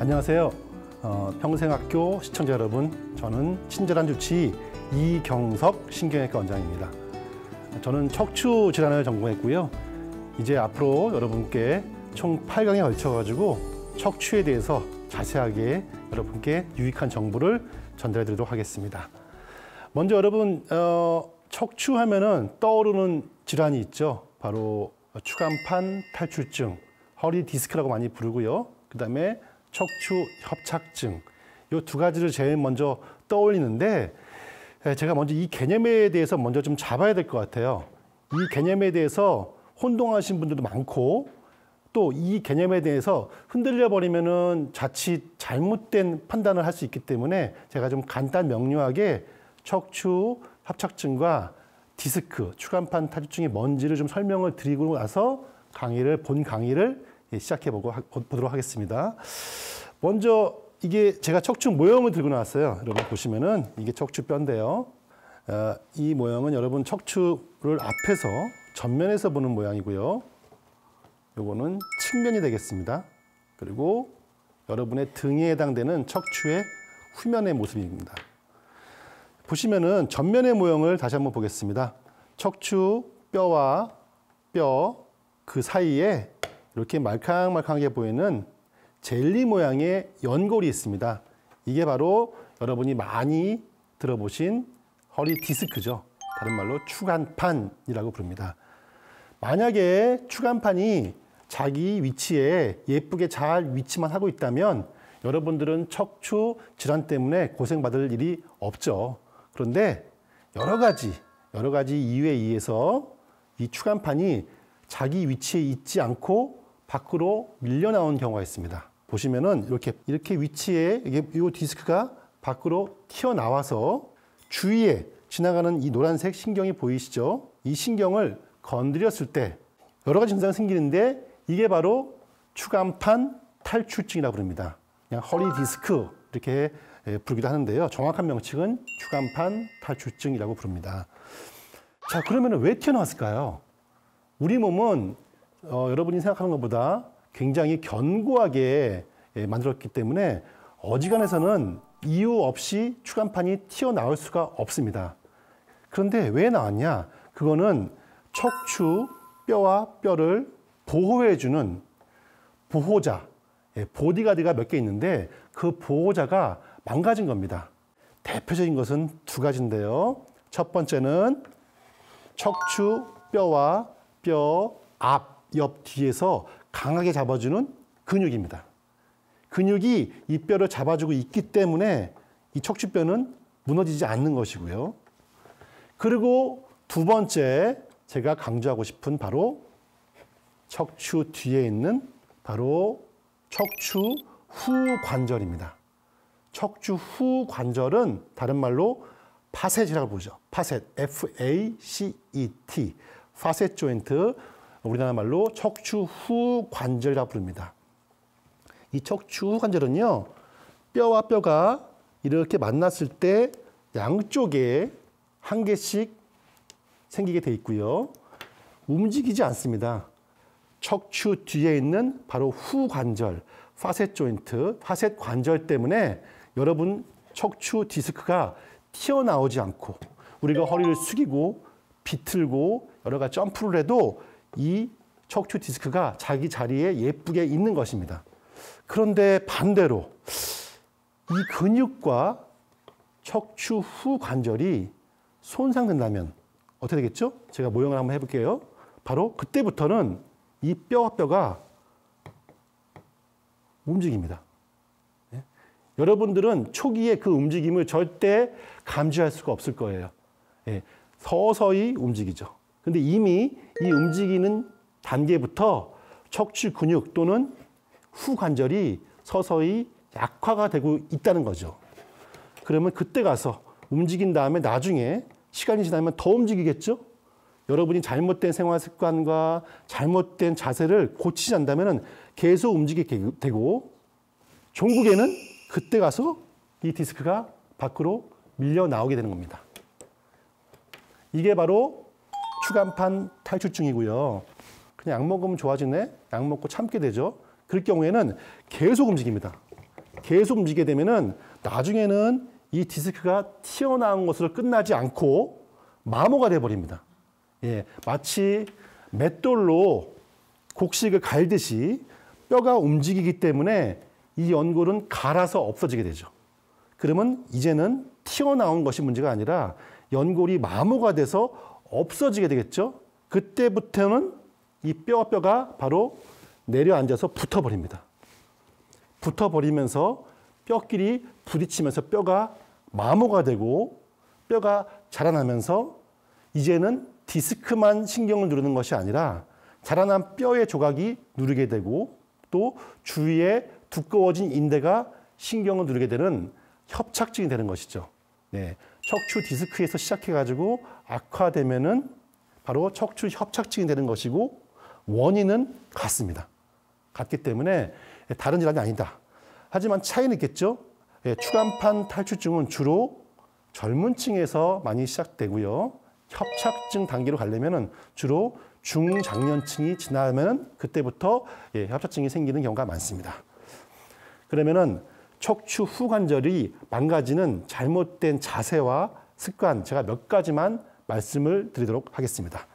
안녕하세요. 어, 평생학교 시청자 여러분, 저는 친절한 주치 이경석 신경외과 원장입니다. 저는 척추 질환을 전공했고요. 이제 앞으로 여러분께 총 8강에 걸쳐가지고 척추에 대해서 자세하게 여러분께 유익한 정보를 전달해 드리도록 하겠습니다. 먼저 여러분, 어, 척추 하면은 떠오르는 질환이 있죠. 바로 추간판 탈출증, 허리 디스크라고 많이 부르고요. 그 다음에 척추 협착증. 이 두 가지를 제일 먼저 떠올리는데 제가 먼저 이 개념에 대해서 먼저 좀 잡아야 될 것 같아요. 이 개념에 대해서 혼동하신 분들도 많고 또 이 개념에 대해서 흔들려 버리면은 자칫 잘못된 판단을 할 수 있기 때문에 제가 좀 간단 명료하게 척추 협착증과 디스크, 추간판 탈출증이 뭔지를 좀 설명을 드리고 나서 강의를 본 강의를 시작해 보고 보도록 하겠습니다. 먼저 이게 제가 척추 모형을 들고 나왔어요. 여러분 보시면은 이게 척추 뼈인데요. 어, 이 모형은 여러분 척추를 앞에서 전면에서 보는 모양이고요. 요거는 측면이 되겠습니다. 그리고 여러분의 등에 해당되는 척추의 후면의 모습입니다. 보시면은 전면의 모형을 다시 한번 보겠습니다. 척추 뼈와 뼈 그 사이에 이렇게 말캉말캉하게 보이는 젤리 모양의 연골이 있습니다. 이게 바로 여러분이 많이 들어보신 허리 디스크죠. 다른 말로 추간판이라고 부릅니다. 만약에 추간판이 자기 위치에 예쁘게 잘 위치만 하고 있다면 여러분들은 척추 질환 때문에 고생받을 일이 없죠. 그런데 여러 가지, 여러 가지 이유에 의해서 이 추간판이 자기 위치에 있지 않고 밖으로 밀려 나온 경우가 있습니다. 보시면은 이렇게 이렇게 위치에 이게 이 디스크가 밖으로 튀어나와서 주위에 지나가는 이 노란색 신경이 보이시죠? 이 신경을 건드렸을 때 여러 가지 증상이 생기는데 이게 바로 추간판 탈출증이라고 부릅니다. 그냥 허리 디스크 이렇게 부르기도 하는데요. 정확한 명칭은 추간판 탈출증이라고 부릅니다. 자, 그러면 왜 튀어나왔을까요? 우리 몸은 어, 여러분이 생각하는 것보다 굉장히 견고하게 예, 만들었기 때문에 어지간해서는 이유 없이 추간판이 튀어나올 수가 없습니다. 그런데 왜 나왔냐? 그거는 척추 뼈와 뼈를 보호해주는 보호자, 예, 보디가드가 몇 개 있는데 그 보호자가 망가진 겁니다. 대표적인 것은 두 가지인데요. 첫 번째는 척추 뼈와 뼈 앞, 옆, 뒤에서 강하게 잡아주는 근육입니다. 근육이 이 뼈를 잡아주고 있기 때문에 이 척추뼈는 무너지지 않는 것이고요. 그리고 두 번째 제가 강조하고 싶은 바로 척추 뒤에 있는 바로 척추 후 관절입니다. 척추 후 관절은 다른 말로 파셋이라고 부르죠. 파셋, F-A-C-E-T, 파셋 조인트, 우리나라 말로 척추 후 관절이라고 부릅니다. 이 척추 후 관절은요, 뼈와 뼈가 이렇게 만났을 때 양쪽에 한 개씩 생기게 돼 있고요. 움직이지 않습니다. 척추 뒤에 있는 바로 후 관절, 파셋 조인트, 파셋 관절 때문에 여러분 척추 디스크가 튀어나오지 않고 우리가 허리를 숙이고 비틀고 여러 가지 점프를 해도 이 척추 디스크가 자기 자리에 예쁘게 있는 것입니다. 그런데 반대로 이 근육과 척추 후 관절이 손상된다면 어떻게 되겠죠? 제가 모형을 한번 해볼게요. 바로 그때부터는 이 뼈와 뼈가 움직입니다. 네? 여러분들은 초기에 그 움직임을 절대 감지할 수가 없을 거예요. 네. 서서히 움직이죠. 근데 이미 이 움직이는 단계부터 척추 근육 또는 후 관절이 서서히 약화가 되고 있다는 거죠. 그러면 그때 가서 움직인 다음에 나중에 시간이 지나면 더 움직이겠죠? 여러분이 잘못된 생활 습관과 잘못된 자세를 고치지 않다면 계속 움직이게 되고 종국에는 그때 가서 이 디스크가 밖으로 밀려 나오게 되는 겁니다. 이게 바로 추간판 탈출증이고요. 그냥 약 먹으면 좋아지네? 약 먹고 참게 되죠. 그럴 경우에는 계속 움직입니다. 계속 움직이게 되면은 나중에는 이 디스크가 튀어나온 것으로 끝나지 않고 마모가 돼버립니다. 예, 마치 맷돌로 곡식을 갈듯이 뼈가 움직이기 때문에 이 연골은 갈아서 없어지게 되죠. 그러면 이제는 튀어나온 것이 문제가 아니라 연골이 마모가 돼서 없어지게 되겠죠. 그때부터는 이 뼈와 뼈가 바로 내려앉아서 붙어버립니다. 붙어버리면서 뼈끼리 부딪히면서 뼈가 마모가 되고 뼈가 자라나면서 이제는 디스크만 신경을 누르는 것이 아니라 자라난 뼈의 조각이 누르게 되고 또 주위에 두꺼워진 인대가 신경을 누르게 되는 협착증이 되는 것이죠. 네, 척추 디스크에서 시작해가지고 악화되면은 바로 척추 협착증이 되는 것이고 원인은 같습니다. 같기 때문에 다른 질환이 아니다. 하지만 차이는 있겠죠. 예, 추간판 탈출증은 주로 젊은 층에서 많이 시작되고요. 협착증 단계로 가려면 주로 중장년층이 지나면 그때부터 예, 협착증이 생기는 경우가 많습니다. 그러면은 척추 후관절이 망가지는 잘못된 자세와 습관 제가 몇 가지만 말씀을 드리도록 하겠습니다.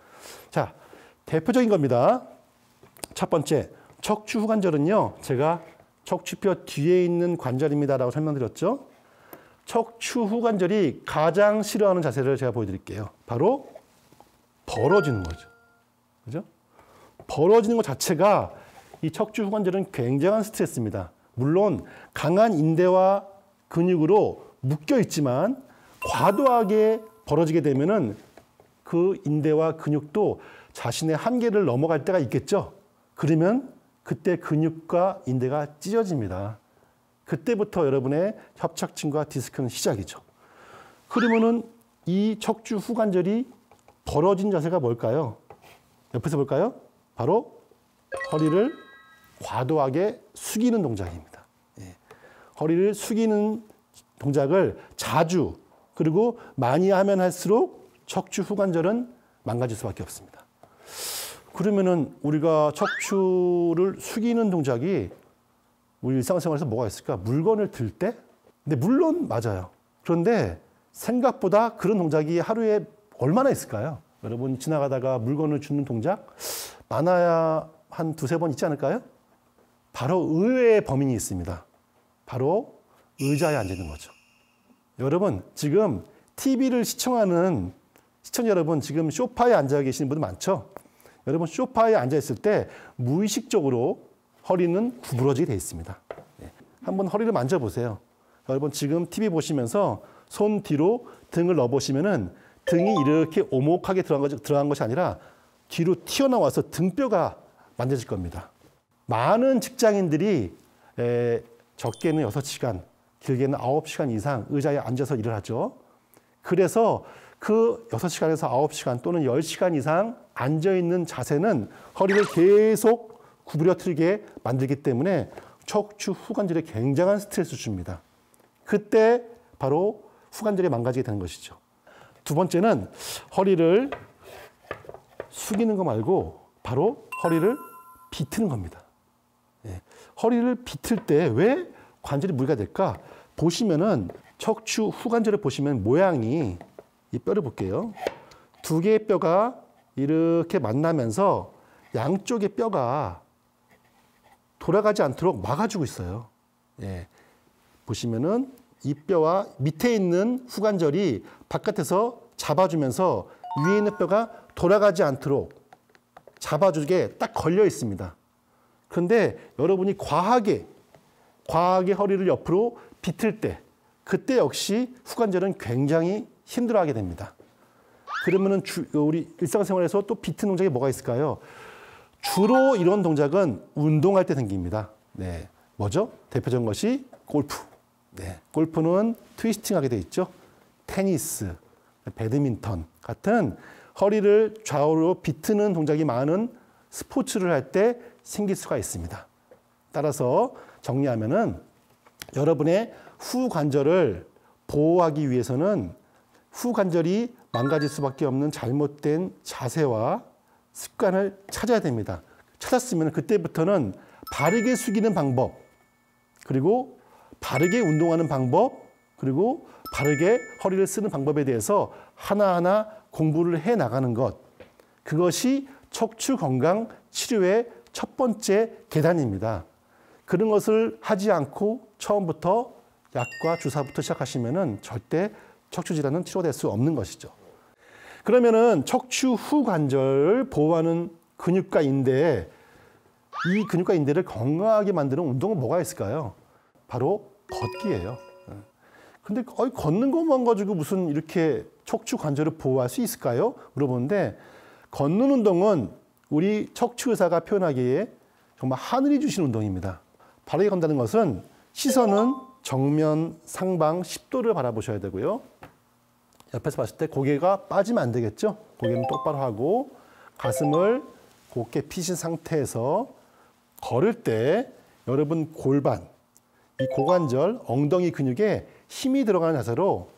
자, 대표적인 겁니다. 첫 번째, 척추 후관절은요. 제가 척추뼈 뒤에 있는 관절입니다라고 설명드렸죠. 척추 후관절이 가장 싫어하는 자세를 제가 보여드릴게요. 바로 벌어지는 거죠. 그죠? 벌어지는 것 자체가 이 척추 후관절은 굉장한 스트레스입니다. 물론 강한 인대와 근육으로 묶여 있지만 과도하게 벌어지게 되면은 그 인대와 근육도 자신의 한계를 넘어갈 때가 있겠죠. 그러면 그때 근육과 인대가 찢어집니다. 그때부터 여러분의 협착증과 디스크는 시작이죠. 그러면은 이 척추 후관절이 벌어진 자세가 뭘까요? 옆에서 볼까요? 바로 허리를 과도하게 숙이는 동작입니다. 예. 허리를 숙이는 동작을 자주 그리고 많이 하면 할수록 척추 후관절은 망가질 수밖에 없습니다. 그러면은 우리가 척추를 숙이는 동작이 우리 일상생활에서 뭐가 있을까? 물건을 들 때? 근데 물론 맞아요. 그런데 생각보다 그런 동작이 하루에 얼마나 있을까요? 여러분 지나가다가 물건을 주는 동작 많아야 한 두세 번 있지 않을까요? 바로 의외의 범인이 있습니다. 바로 의자에 앉아 있는 거죠. 여러분 지금 TV를 시청하는 시청자 여러분 지금 쇼파에 앉아 계시는 분들 많죠? 여러분 쇼파에 앉아 있을 때 무의식적으로 허리는 구부러지게 돼 있습니다. 네. 한번 허리를 만져보세요. 여러분 지금 TV 보시면서 손 뒤로 등을 넣어보시면은 등이 이렇게 오목하게 들어간, 것이 아니라 뒤로 튀어나와서 등뼈가 만져질 겁니다. 많은 직장인들이 에, 적게는 6시간, 길게는 9시간 이상 의자에 앉아서 일을 하죠. 그래서 그 6시간에서 9시간 또는 10시간 이상 앉아있는 자세는 허리를 계속 구부려 틀게 만들기 때문에 척추 후관절에 굉장한 스트레스 줍니다. 그때 바로 후관절이 망가지게 되는 것이죠. 두 번째는 허리를 숙이는 거 말고 바로 허리를 비트는 겁니다. 예. 허리를 비틀 때 왜 관절이 무리가 될까? 보시면은 척추 후관절을 보시면 모양이 이 뼈를 볼게요. 두 개의 뼈가 이렇게 만나면서 양쪽의 뼈가 돌아가지 않도록 막아주고 있어요. 예. 보시면은 이 뼈와 밑에 있는 후관절이 바깥에서 잡아주면서 위에 있는 뼈가 돌아가지 않도록 잡아주게 딱 걸려 있습니다. 그런데 여러분이 과하게, 과하게 허리를 옆으로 비틀 때, 그때 역시 후관절은 굉장히 힘들어하게 됩니다. 그러면은 주, 우리 일상생활에서 또 비트 동작이 뭐가 있을까요? 주로 이런 동작은 운동할 때 생깁니다. 네. 뭐죠? 대표적인 것이 골프. 네. 골프는 트위스팅하게 돼 있죠. 테니스, 배드민턴 같은 허리를 좌우로 비트는 동작이 많은 스포츠를 할 때 생길 수가 있습니다. 따라서 정리하면은 여러분의 후 관절을 보호하기 위해서는 후 관절이 망가질 수밖에 없는 잘못된 자세와 습관을 찾아야 됩니다. 찾았으면 그때부터는 바르게 숙이는 방법, 그리고 바르게 운동하는 방법 그리고 바르게 허리를 쓰는 방법에 대해서 하나하나 공부를 해 나가는 것 그것이 척추 건강 치료의 첫 번째 계단입니다. 그런 것을 하지 않고 처음부터 약과 주사부터 시작하시면은 절대 척추 질환은 치료될 수 없는 것이죠. 그러면은 척추 후 관절을 보호하는 근육과 인대에 이 근육과 인대를 건강하게 만드는 운동은 뭐가 있을까요? 바로 걷기예요. 근데 거의 걷는 것만 가지고 무슨 이렇게 척추 관절을 보호할 수 있을까요? 물어보는데 걷는 운동은 우리 척추 의사가 표현하기에 정말 하늘이 주신 운동입니다. 바르게 건다는 것은 시선은 정면 상방 10도를 바라보셔야 되고요. 옆에서 봤을 때 고개가 빠지면 안 되겠죠? 고개는 똑바로 하고 가슴을 곧게 피신 상태에서 걸을 때 여러분 골반, 이 고관절, 엉덩이 근육에 힘이 들어가는 자세로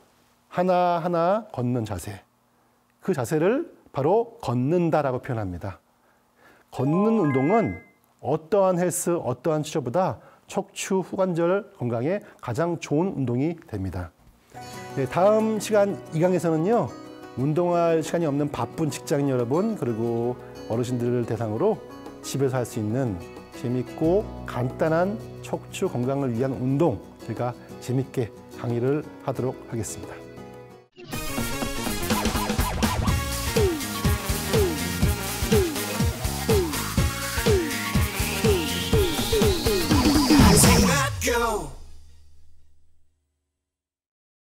하나하나 걷는 자세. 그 자세를 바로 걷는다라고 표현합니다. 걷는 운동은 어떠한 헬스, 어떠한 치료보다 척추 후관절 건강에 가장 좋은 운동이 됩니다. 네, 다음 시간 이강에서는요 운동할 시간이 없는 바쁜 직장인 여러분 그리고 어르신들을 대상으로 집에서 할 수 있는 재밌고 간단한 척추 건강을 위한 운동 제가 재밌게 강의를 하도록 하겠습니다.